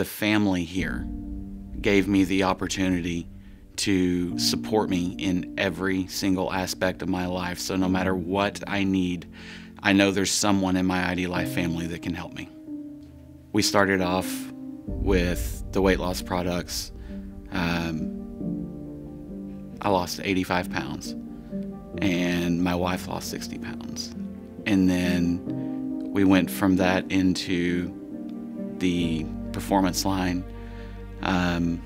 the family here gave me the opportunity to support me in every single aspect of my life. So no matter what I need, I know there's someone in my IDLife family that can help me. We started off with the weight loss products. Um, I lost 85 pounds, and my wife lost 60 pounds. And then we went from that into the performance line. Um,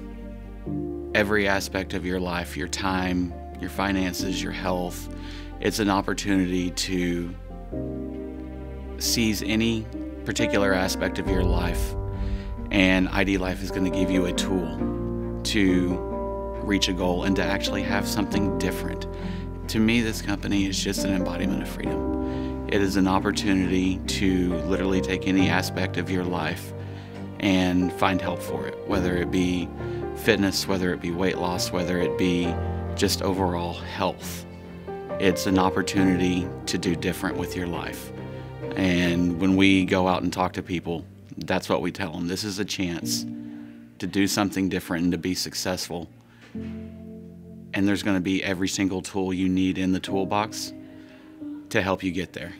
every aspect of your life, your time, your finances, your health. It's an opportunity to seize any particular aspect of your life, and IDLife is going to give you a tool to reach a goal and to actually have something different. To me, this company is just an embodiment of freedom. It is an opportunity to literally take any aspect of your life and find help for it, whether it be fitness, whether it be weight loss, whether it be just overall health. It's an opportunity to do different with your life. And when we go out and talk to people, that's what we tell them. This is a chance to do something different and to be successful. And there's going to be every single tool you need in the toolbox to help you get there.